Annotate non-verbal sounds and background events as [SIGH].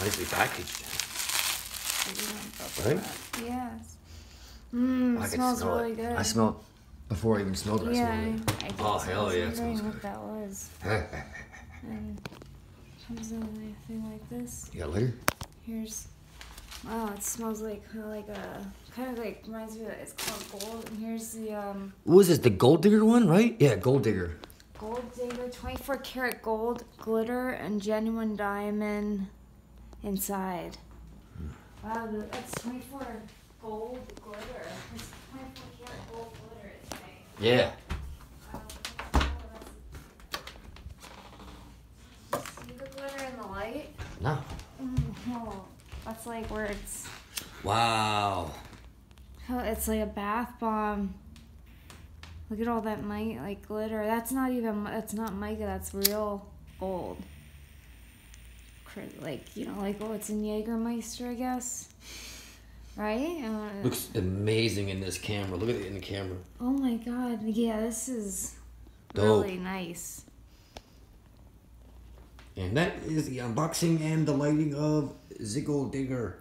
nicely packaged. Right? Yes. Mmm, it smells smell really it. good. I smelled before I even smelled it. I yeah, smelled it. I, I. Oh, hell I was yeah, it wondering what that was. And [LAUGHS] comes in a thing like this. later. Here's, wow, it smells like kind of like a kind of like reminds me of it's called gold. And here's the um What was this? The gold digger one, right? Yeah, gold digger. Gold digger, 24 karat gold glitter and genuine diamond inside. Wow, that's 24 gold glitter. It's 24 karat gold glitter. Yeah. See the glitter in the light? No. Oh, that's like where it's. Wow. Oh, it's like a bath bomb. Look at all that mica like glitter. That's not even. That's not mica. That's real gold. Like you know, like oh, it's in Jägermeister, I guess. Right? Uh, Looks amazing in this camera. Look at it in the camera. oh my god! Yeah, this is Dope. really nice. And that is the unboxing and the lighting of Ziggle Digger.